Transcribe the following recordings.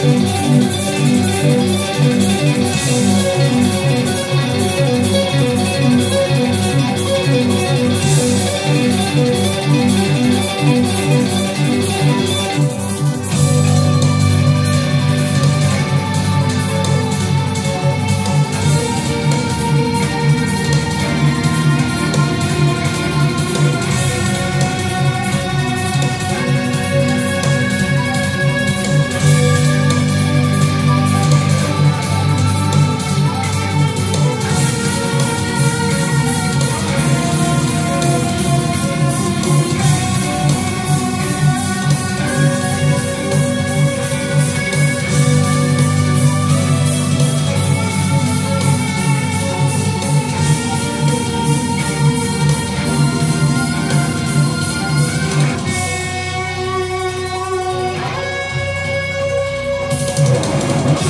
Thank you.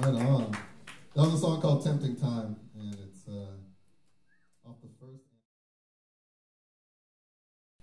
Right on. That was a song called Tempting Time.